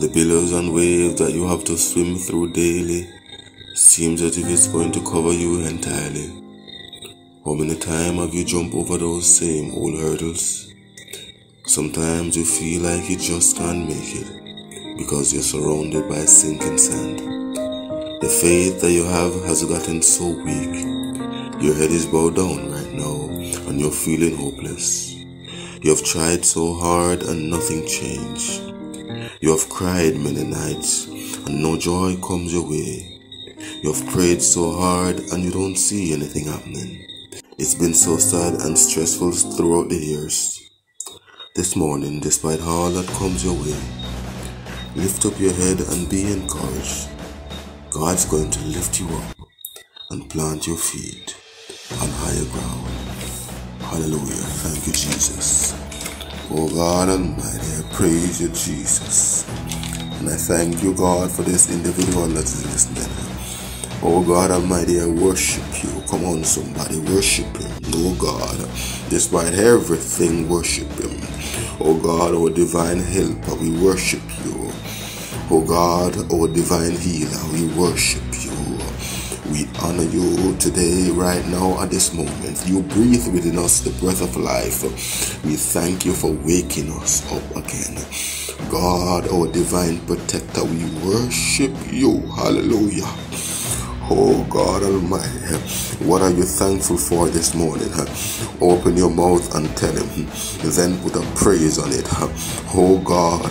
The billows and waves that you have to swim through daily seems as if it's going to cover you entirely. How many times have you jumped over those same old hurdles? Sometimes you feel like you just can't make it because you're surrounded by sinking sand. The faith that you have has gotten so weak. Your head is bowed down right now and you're feeling hopeless. You have tried so hard and nothing changed. You have cried many nights and no joy comes your way. You have prayed so hard and you don't see anything happening. It's been so sad and stressful throughout the years. This morning, despite all that comes your way, lift up your head and be encouraged. God's going to lift you up and plant your feet on higher ground. Hallelujah. Thank you, Jesus. Oh God Almighty, I praise you, Jesus. And I thank you, God, for this individual that is listening. Oh God Almighty, I worship you. Come on, somebody, worship Him. Oh God, despite everything, worship Him. Oh God, our divine helper, we worship you. Oh God, our divine healer, we worship. We honor you today, right now, at this moment. You breathe within us the breath of life. We thank you for waking us up again. God, our divine protector, we worship you. Hallelujah. Oh God Almighty, what are you thankful for this morning? Open your mouth and tell Him, then put a praise on it. Oh God,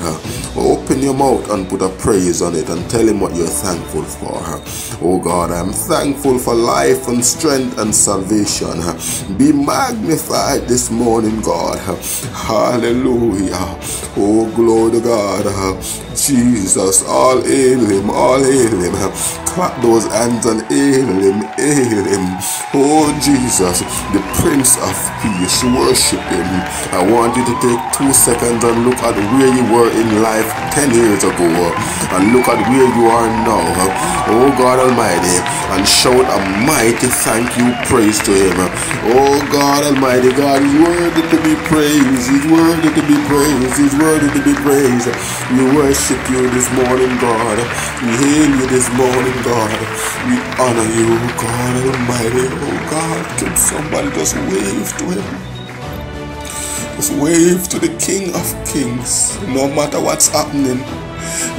open your mouth and put a praise on it and tell Him what you're thankful for. Oh God, I'm thankful for life and strength and salvation. Be magnified this morning, God. Hallelujah. Oh, glory to God. Jesus, all hail Him, all hail Him. Clap those hands and hail him, hail him. Oh Jesus, the Prince of Peace, worship him. I want you to take two seconds and look at where you were in life 10 years ago and look at where you are now. Oh God Almighty, and shout a mighty thank you praise to him. Oh God Almighty, God is worthy to be praised. He's worthy to be praised. He's worthy to be praised. We worship you this morning, God. We hail you this morning, God. We honor you, God Almighty. Oh God, can somebody just wave to him? Just wave to the King of Kings. No matter what's happening,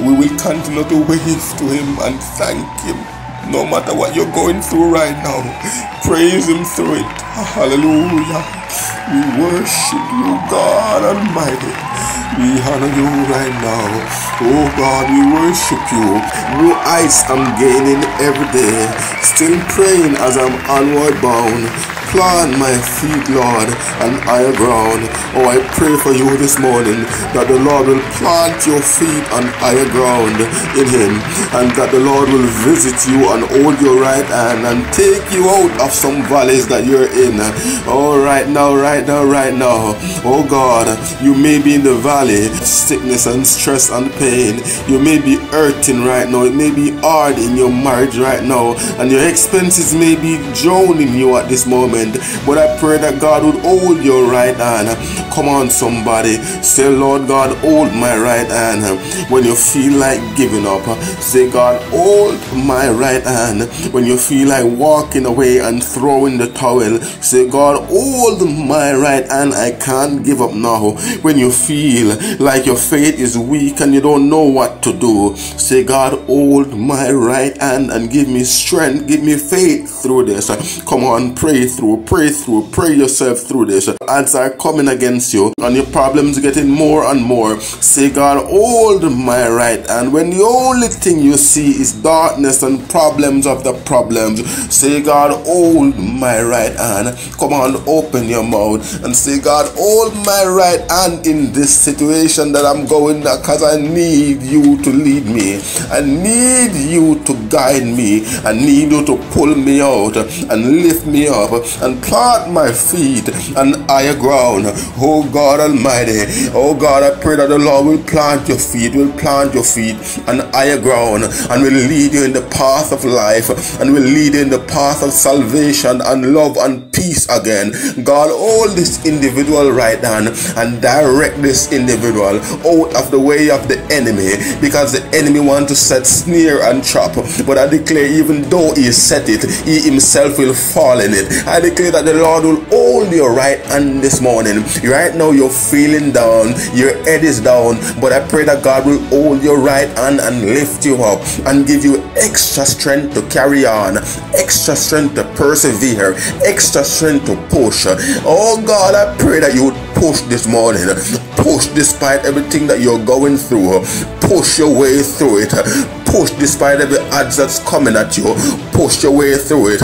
we will continue to wave to him and thank him. No matter what you're going through right now, praise him through it. Hallelujah. We worship you, God Almighty. We honor you right now. Oh God, we worship you. New eyes I'm gaining every day. Still praying as I'm onward bound. Plant my feet, Lord, on higher ground. Oh, I pray for you this morning that the Lord will plant your feet on higher ground in Him and that the Lord will visit you and hold your right hand and take you out of some valleys that you're in. Oh, right now, right now, right now. Oh, God, you may be in the valley sickness and stress and pain. You may be hurting right now. It may be hard in your marriage right now, and your expenses may be drowning you at this moment. But I pray that God would hold your right hand. Come on, somebody. Say, Lord God, hold my right hand. When you feel like giving up, say, God, hold my right hand. When you feel like walking away and throwing the towel, say, God, hold my right hand. I can't give up now. When you feel like your faith is weak and you don't know what to do, say, God, hold my right hand and give me strength, give me faith through this. Come on, pray through pray through, pray yourself through this. Are coming against you, and your problems getting more and more. Say, God, hold my right hand. When the only thing you see is darkness and problems of the problems, say, God, hold my right hand. Come on, open your mouth and say, God, hold my right hand in this situation that I'm going because I need you to lead me. I need you to guide me. I need you to pull me out and lift me up and plant my feet on higher ground. Oh God Almighty. Oh God, I pray that the Lord will plant your feet, will plant your feet on higher ground and will lead you in the path of life and will lead you in the path of salvation and love and peace again. God, hold this individual right down and direct this individual out of the way of the enemy because the enemy want to set snare and trap. But I declare, even though he set it, he himself will fall in it. I declare that the Lord will hold your right hand this morning. Right now, you're feeling down, your head is down, but I pray that God will hold your right hand and lift you up and give you extra strength to carry on, extra strength to persevere, extra strength to push. Oh God, I pray that you would push this morning. Push despite everything that you're going through. Push your way through it. Push despite every odds that's coming at you. Push your way through it.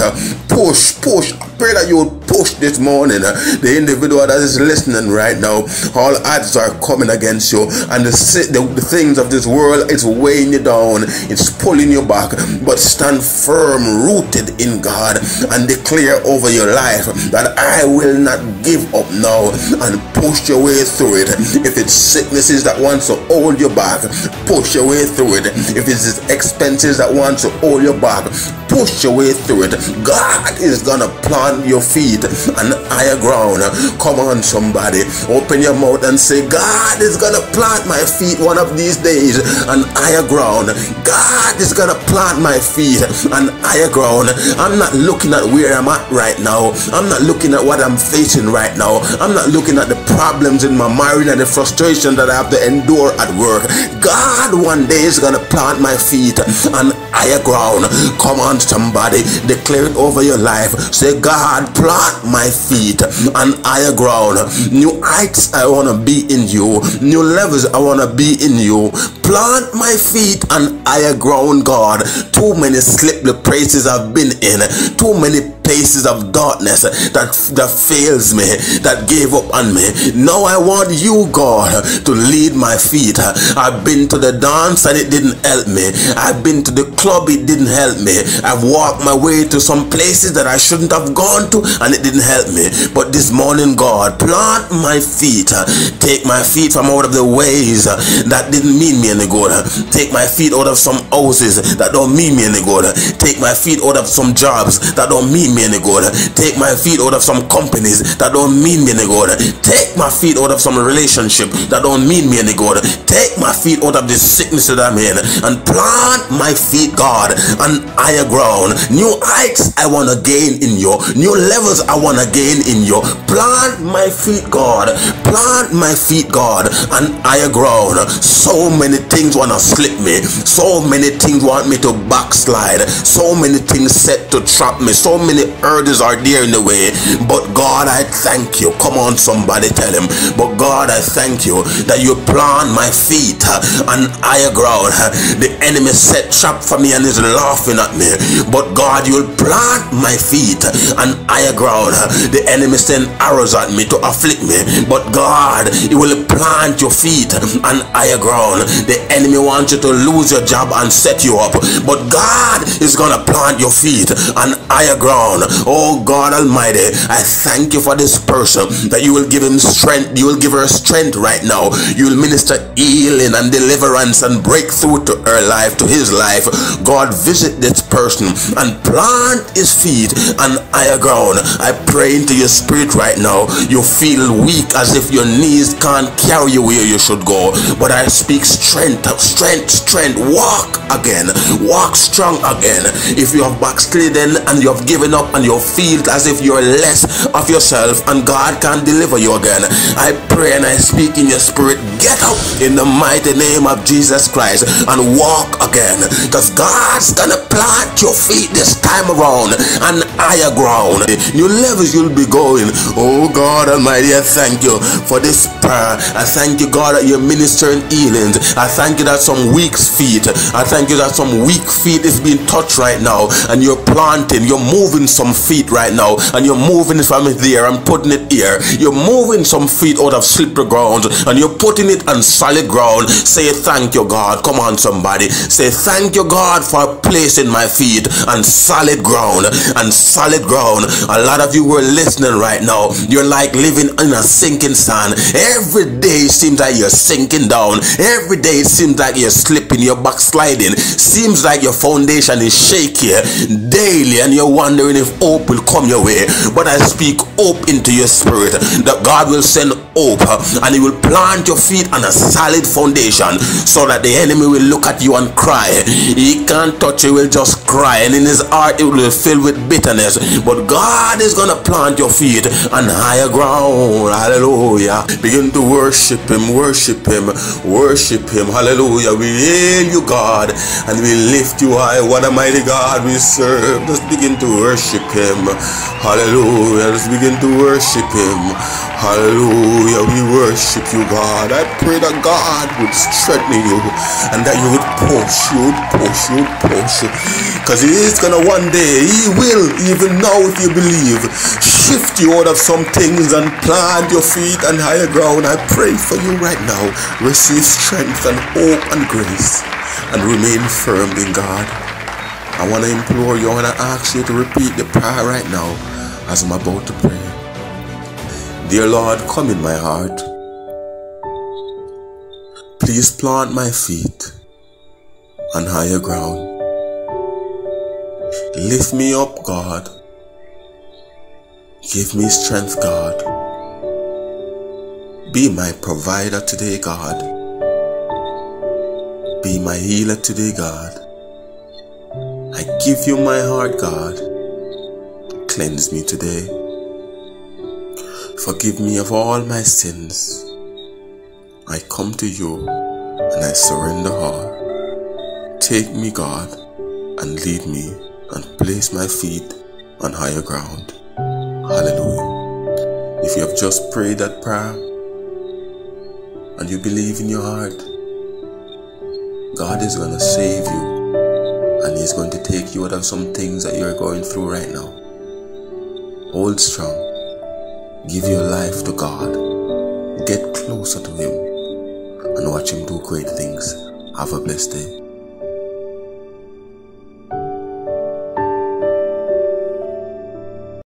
Push, push. Pray that you would push this morning. Uh, the individual that is listening right now, all odds are coming against you, and the, the, the things of this world is weighing you down. It's pulling you back. But stand firm, rooted in God, and declare over your life that I will not give up now and push your way through it. If it's sicknesses that wants to hold you back, push your way through it. If it's expenses that wants to hold you back, push your way through it. God is gonna plant your feet on higher ground. Come on, somebody, open your mouth and say, God is gonna plant my feet one of these days on higher ground. God is gonna plant my feet on higher ground. I'm not looking at where I'm at right now. I'm not looking at what I'm facing right now. I'm not looking at the problems in my marriage and the frustration that I have to endure at work. God one day is gonna plant my feet on higher ground. Come on, somebody, declare it over your life. Say, God, plant my feet on higher ground. New heights I wanna be in you. New levels I wanna be in you. Plant my feet on higher ground, God. Too many slippery places I've been in. Too many places of darkness that that fails me, that gave up on me. Now I want you, God, to lead my feet. I've been to the dance and it didn't help me. I've been to the club, it didn't help me. I've walked my way to some places that I shouldn't have gone to and it didn't help me. But this morning, God, plant my feet. Take my feet from out of the ways that didn't mean me any good. Take my feet out of some houses that don't mean me any good. Take my feet out of some jobs that don't mean me any good. Take my feet out of some companies that don't mean me any good. Take my feet out of some relationship that don't mean me any good. Take my feet out of this sickness that I'm in and plant my feet, God, on higher ground. New heights I want to gain in you. New levels I want to gain in you. Plant my feet, God. Plant my feet, God, on higher ground. So many things want to slip me. So many things want me to backslide. So many things set to trap me. So many hurdles are there in the way. But God, I thank you. Come on, somebody tell him. But God, I thank you that you plant my feet on higher ground. The enemy set trap for me and is laughing at me. But God, you'll plant my feet on higher ground. The enemy send arrows at me to afflict me. But God, you will plant your feet on higher ground. The enemy wants you to lose your job and set you up. But God is gonna plant your feet on higher ground Oh God Almighty, I thank you for this person that you will give him strength. You will give her strength right now. You will minister healing and deliverance and breakthrough to her life, to his life. God, visit this person and plant his feet on higher ground. I pray into your spirit right now. You feel weak as if your knees can't carry you where you should go. But I speak strength, strength, strength. Walk again. Walk strong again. If you have backslidden and you have given up up and you feel as if you're less of yourself and God can deliver you again. I pray and I speak in your spirit. Get up in the mighty name of Jesus Christ and walk again. Because God's gonna plant your feet this time around on higher ground. New levels you'll be going. Oh God Almighty, I thank you for this prayer. I thank you, God, that you're ministering healings. I thank you that some weak feet. I thank you that some weak feet is being touched right now and you're planting, you're moving some feet right now and you're moving from there and putting it here. You're moving some feet out of slippery ground and you're putting it on solid ground. Say thank you, God. Come on, somebody. Say thank you, God, for placing my feet on solid ground and solid ground. A lot of you were listening right now. You're like living in a sinking sand. Every day seems like you're sinking down. Every day it seems like you're slipping, you're backsliding. Seems like your foundation is shaky daily and you're wondering if hope will come your way. But I speak hope into your spirit that God will send hope and he will plant your feet on a solid foundation so that the enemy will look at you and cry. He can't touch you, he will just cry and in his heart it will fill with bitterness. But God is gonna plant your feet on higher ground. Hallelujah. Begin to worship him, worship him, worship him. Hallelujah. We hail you, God, and we lift you high. What a mighty God we serve. Let's begin to worship him. Hallelujah. Let's begin to worship him. Hallelujah. We worship you, God. I pray that God would strengthen you and that you would push, you would push, you would push. Because He is going to one day, He will, even now if you believe, shift you out of some things and plant your feet on higher ground. I pray for you right now. Receive strength and hope and grace and remain firm in God. I want to implore you, I want to ask you to repeat the prayer right now as I'm about to pray. Dear Lord, come in my heart. Please plant my feet on higher ground. Lift me up, God. Give me strength, God. Be my provider today, God. Be my healer today, God. I give you my heart, God. Cleanse me today. Forgive me of all my sins. I come to you and I surrender all. Take me, God, and lead me and place my feet on higher ground. Hallelujah. If you have just prayed that prayer and you believe in your heart, God is going to save you and He's going to take you out of some things that you're going through right now. Hold strong. Give your life to God. Get closer to Him and watch Him do great things. Have a blessed day.